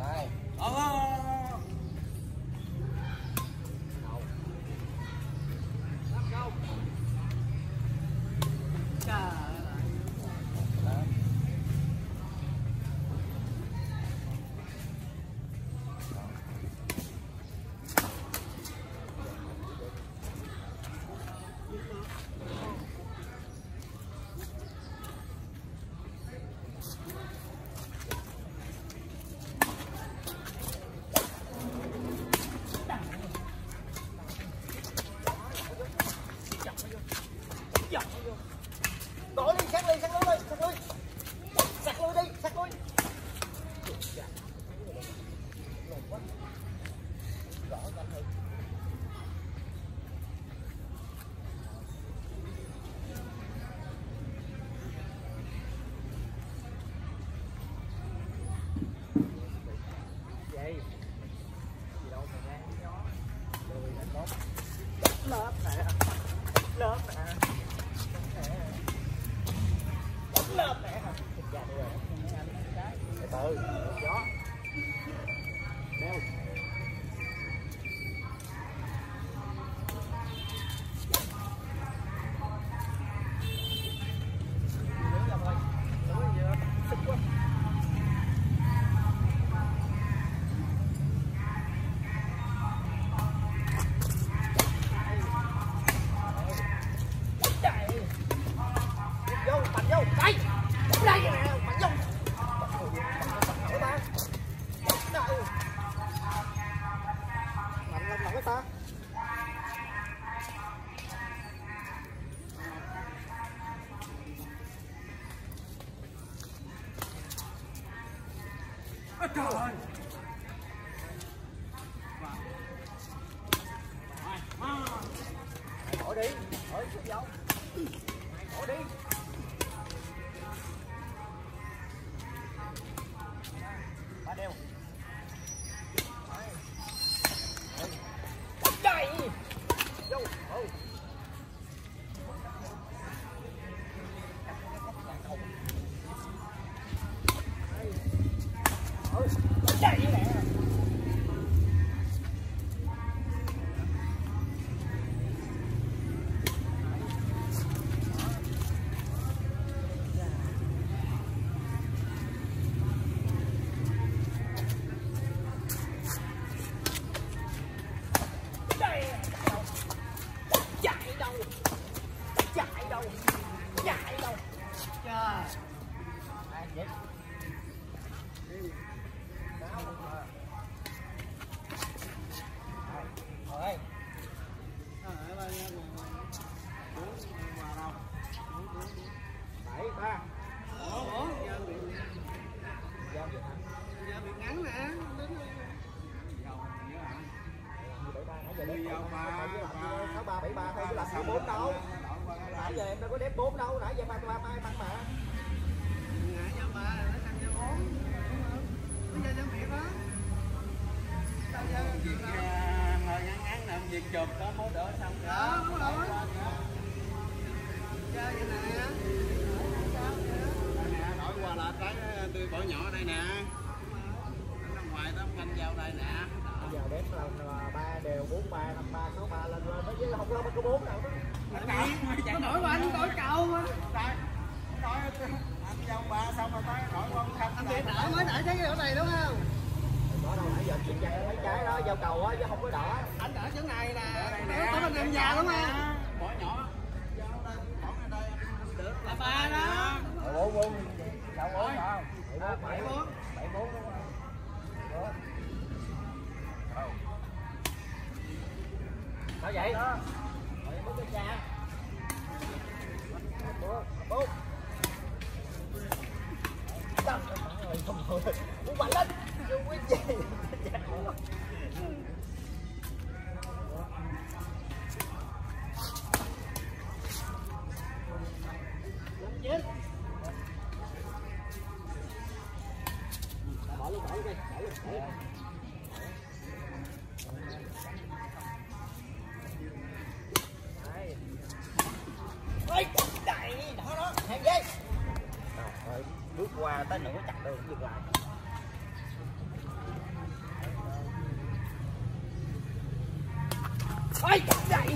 来。好不好。Sáu ba bảy ba hay là sáu bốn đâu nãy giờ em đâu có đếm bốn đâu nãy giờ ba ba ba ba mà việc ngồi ngắn ngắn làm việc chụp có mối đỡ xong Đó, mối đỡ. vậy nè đổi qua là cái tôi bỏ nhỏ đây nè ở ngoài tấm canh vào đây nè bây giờ đếm là, đều bốn ba năm ba sáu ba lên lên nó chứ không có có bốn đâu Chạy đổi qua anh đổi cầu mà Đây, đổi anh giao ba xong rồi tới đổi qua không Anh bị đỡ mới đỡ thấy cái này đúng không? Đó đâu nãy giờ chuyện chạy mấy trái đó giao cầu á chứ không có đỡ. Anh đỡ chỗ này nè. đây Nó có em già đúng không? bỏ nhỏ được Là ba đó. Bốn bốn sao bốn không? Bảy bốn bảy bốn đúng không? Sao vậy? Đó. Không rồi. Muốn mạnh lên. Chưa quyết gì. Qua tới nửa chặt đường dừng lại. Ôi, chạy.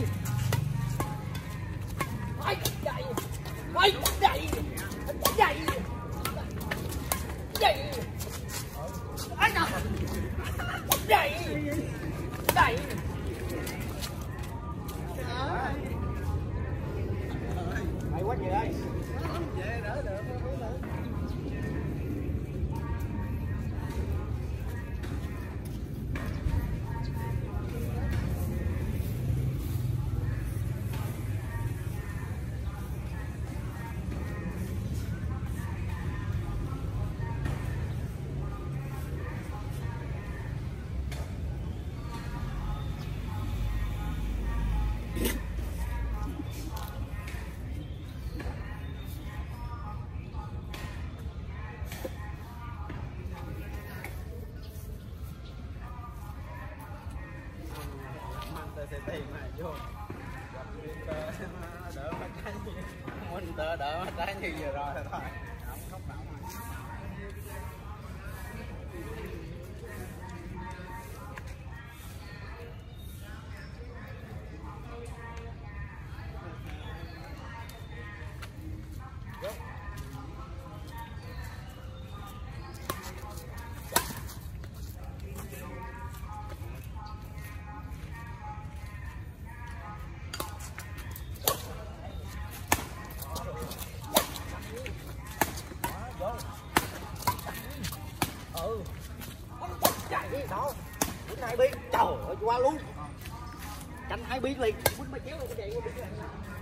Canh hai biên liền. Quýnh mà chéo luôn cái chạy qua biên này.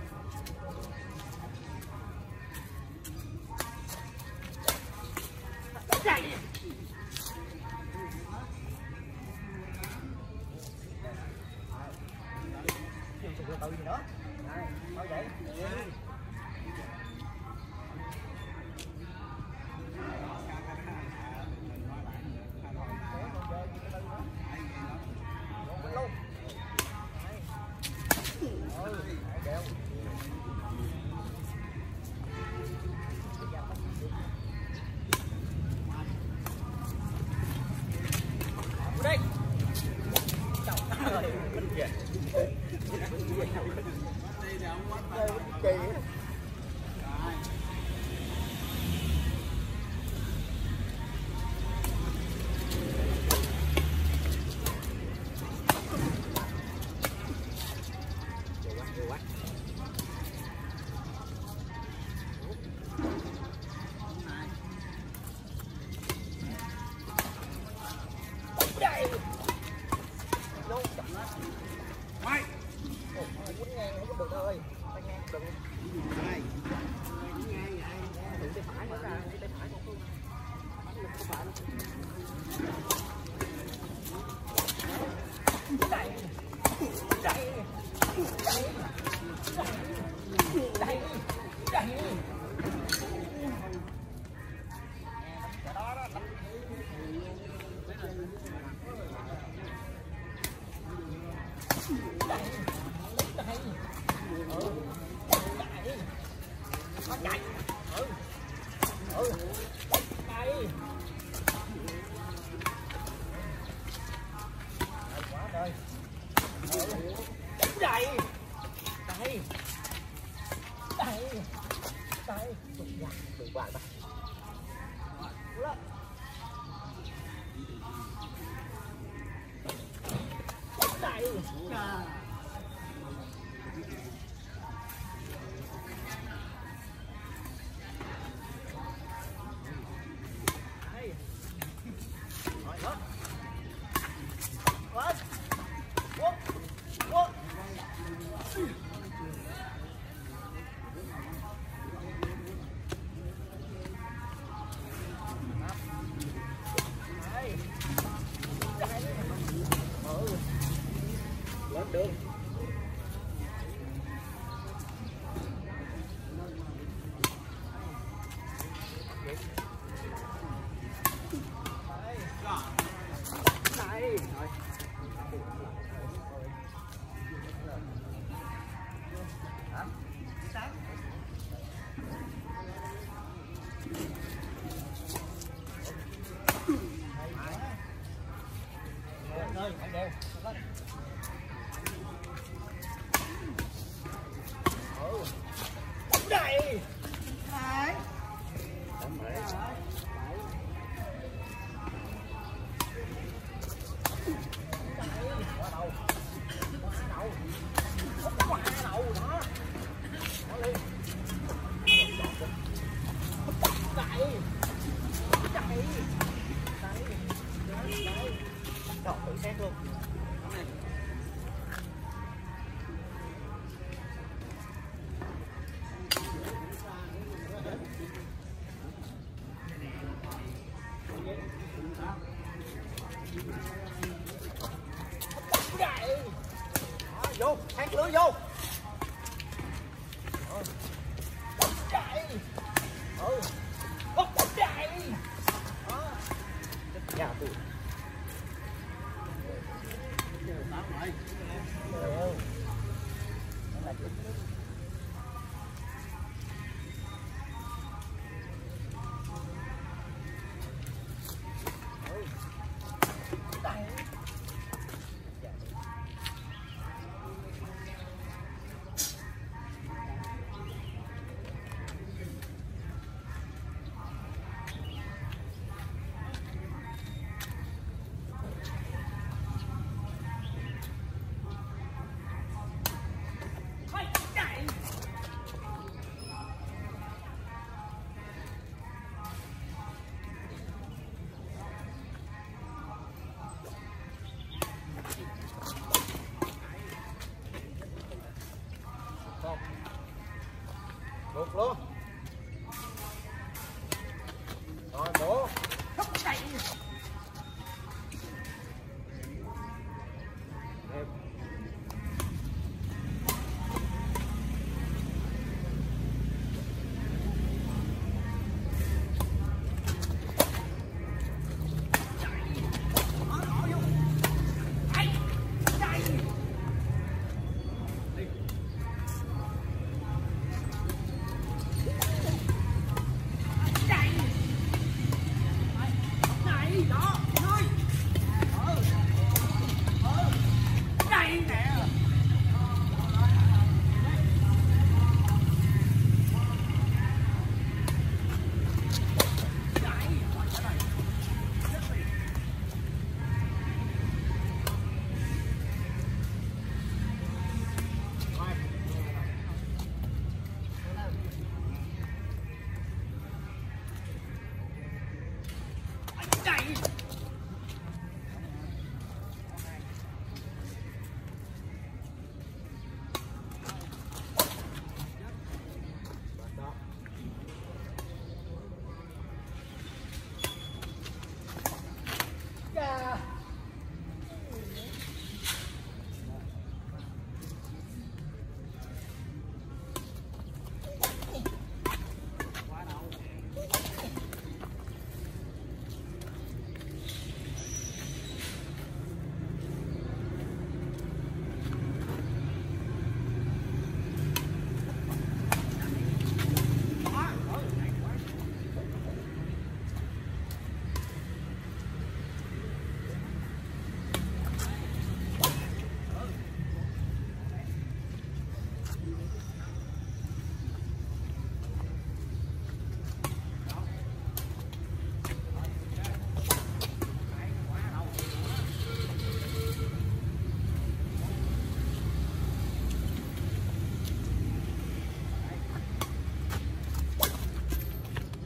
Vô, thang lưới vô.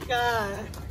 God.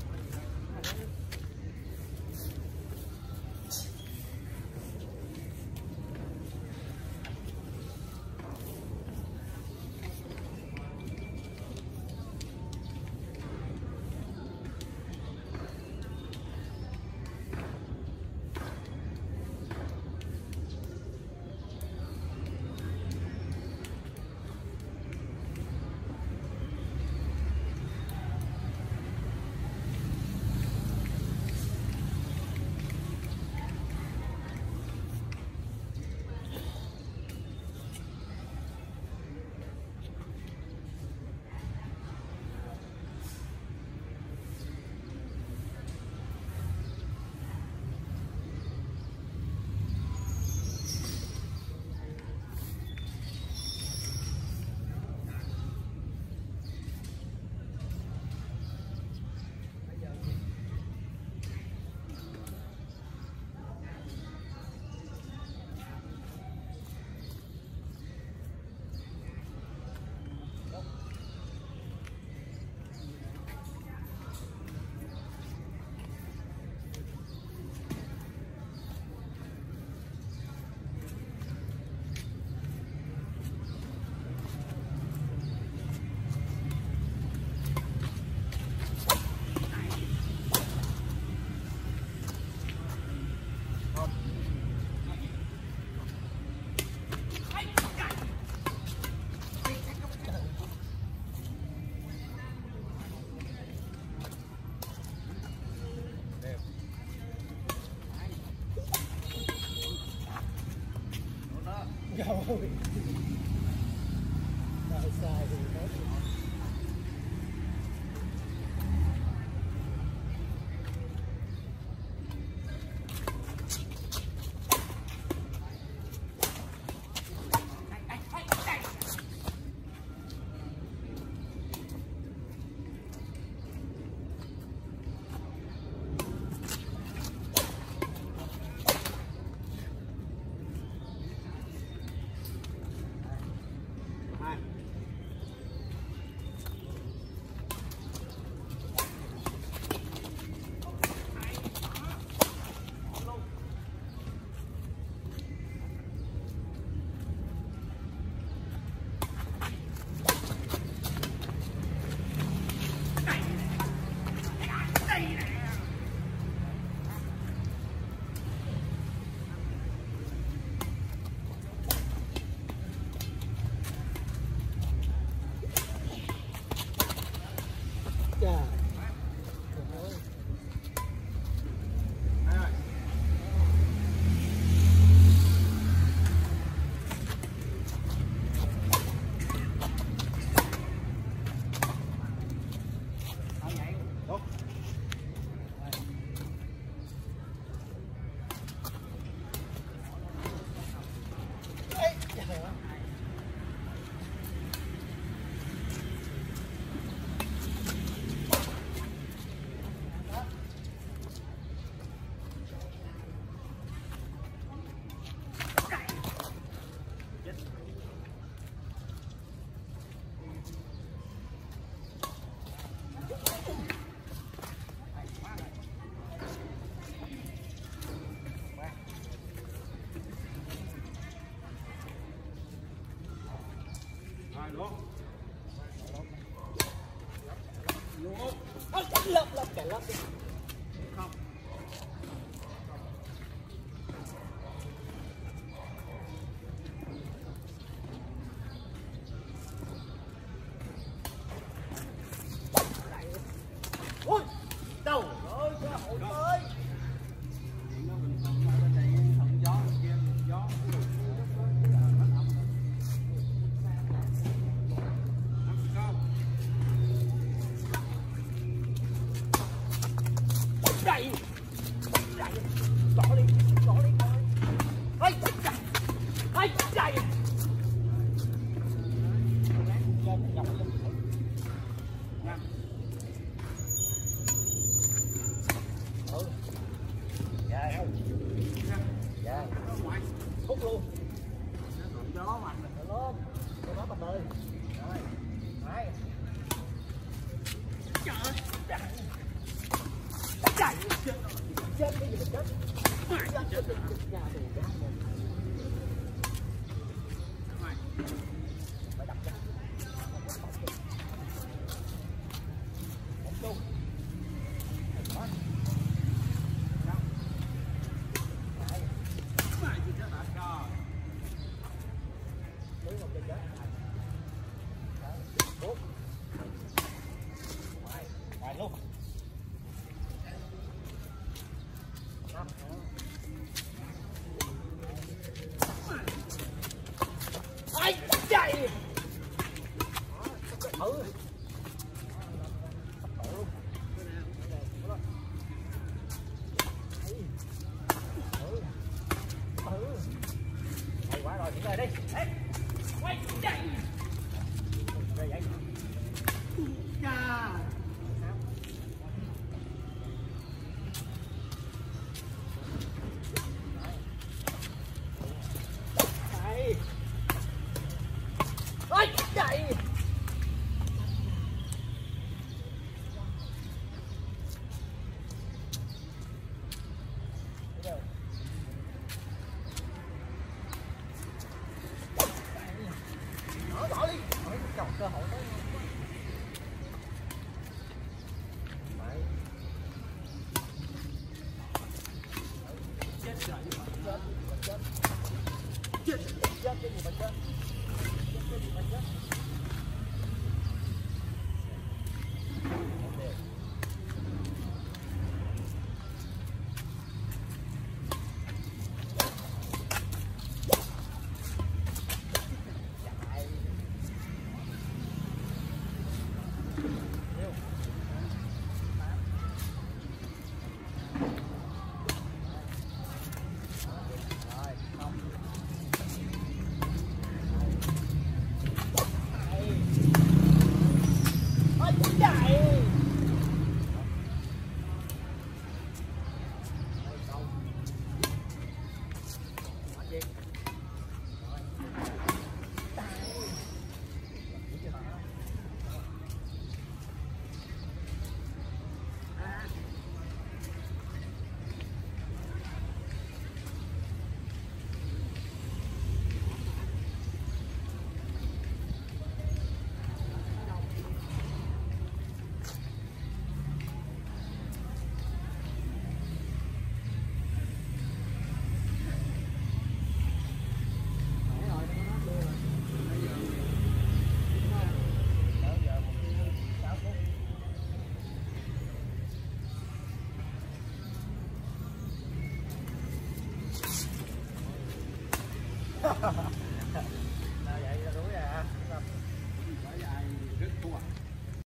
Tôi Gel. Gel benim bacağım. Gel benim bacağım.